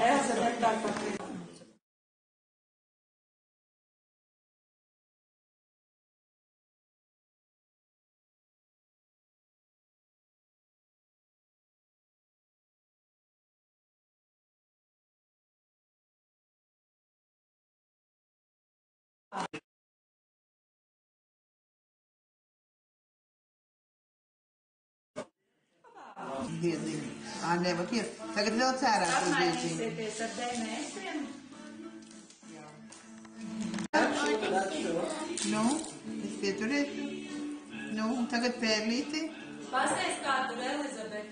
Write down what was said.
Essa é a verdade, Diedziņu. Ā, nevar iet. Tagad vēl cērā uz diedziņu. Apmainīsieties ar DNS-iem. Nu, es pieturēju. Nu, un tagad pērlīti. Pasēs, kā tur Elizabete.